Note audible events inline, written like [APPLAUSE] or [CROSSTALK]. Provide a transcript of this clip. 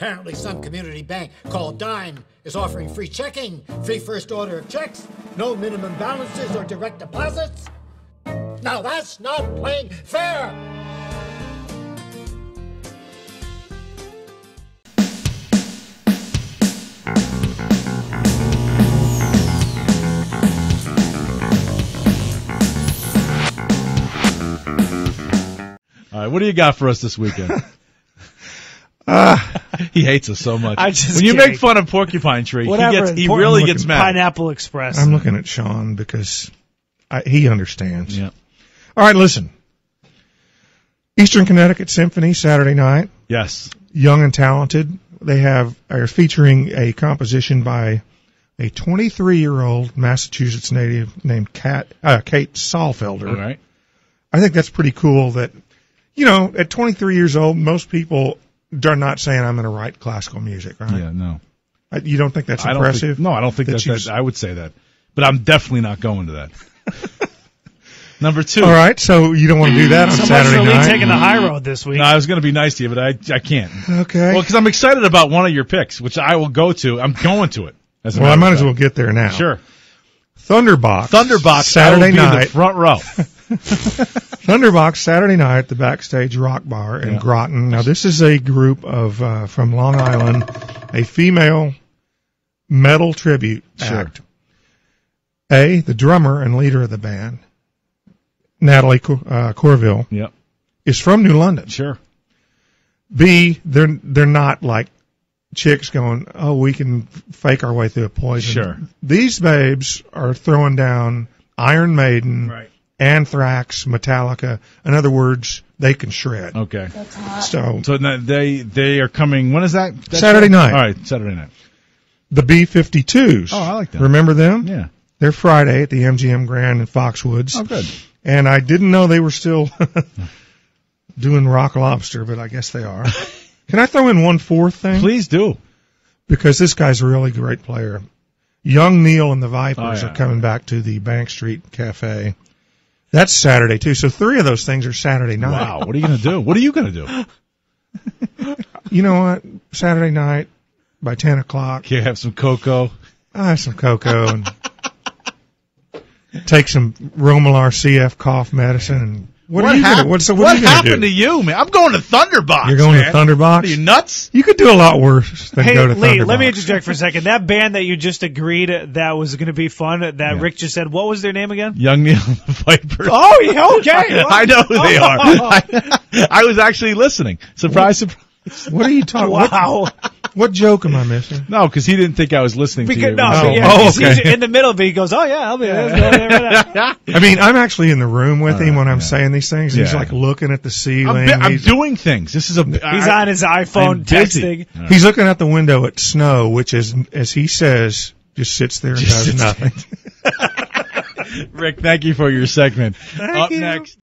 Apparently, some community bank called Dime is offering free checking, free first order of checks, no minimum balances or direct deposits. Now that's not playing fair! All right, what do you got for us this weekend? [LAUGHS] [LAUGHS] he hates us so much. I just when you make fun of Porcupine Tree, Whatever. he gets he important really gets mad. Pineapple Express. I'm looking at Sean because I, he understands. Yeah. All right, listen. Eastern Connecticut Symphony Saturday night. Yes. Young and talented. They have are featuring a composition by a 23 year old Massachusetts native named Kat, uh, Kate Saulfelder. All right. I think that's pretty cool. That you know, at 23 years old, most people are not saying I'm going to write classical music, right? Yeah. No. I- You don't think that's I don't impressive? think, no, I don't think That that's that. I would say that, but I'm definitely not going to that. [LAUGHS] Number two. All right, so you don't want to do that on so much Saturday for Lee night. taking the high road this week. No, I was going to be nice to you, but I I can't. Okay. Well, because I'm excited about one of your picks, which I will go to. I'm going to it. As Well, I might as well get there now. Sure. Thunderbox. Thunderbox Saturday I will be in night. the front row. [LAUGHS] Thunderbox Saturday night at the Backstage Rock Bar in Yeah. Groton. Now this is a group of uh, from Long Island, a female metal tribute Sure. act. A, the drummer and leader of the band, Natalie uh, Corville, Yep. is from New London. Sure. B, they're they're not like chicks going, oh, we can fake our way through a poison. Sure. These babes are throwing down Iron Maiden, Right. Anthrax, Metallica. In other words, they can shred. Okay. So So they they are coming. When is that? That Saturday show? night. All right, Saturday night. the B52s. Oh, I like them. Remember them? Yeah. They're Friday at the MGM Grand in Foxwoods. Oh, good. And I didn't know they were still [LAUGHS] doing Rock Lobster, but I guess they are. [LAUGHS] Can I throw in one fourth thing? Please do. because this guy's a really great player. Young Neal and the Vipers Oh, yeah. are coming back to the Bank Street Cafe. That's Saturday too. So three of those things are Saturday night. Wow. What are you going to do? What are you going to do? [LAUGHS] You know what? Saturday night by ten o'clock, Can you have some cocoa? I have some cocoa and take some Romilar CF cough medicine. And what, are you hap- gonna? What, so what, you happened do? to you, man? I'm going to Thunderbox. You're going to man. Thunderbox? Are you nuts? You could do a lot worse than Hey, go to Lee, Thunderbox. let me interject for a second. That band that you just agreed that was going to be fun, that Rick just said, what was their name again? Young Neal and the Vipers. Oh, yeah, okay. [LAUGHS] I know who they are. I, [LAUGHS] [LAUGHS] I was actually listening. Surprise, surprise. What are you talking? Wow. What, what joke am I missing? No, because he didn't think I was listening to you. no, Oh, yeah, oh, 'cause he's okay. in the middle of it. He goes, oh, yeah, I'll be there. Let's go there. I mean, I'm actually in the room with him when I'm yeah. saying these things. He's like looking at the ceiling. I'm, bi- I'm he's, doing things. This is a. He's I- on his iPhone busy. texting. he's looking out the window at snow, which is, as he says, just sits there and Just does nothing. [LAUGHS] Rick, thank you for your segment. Up you. next.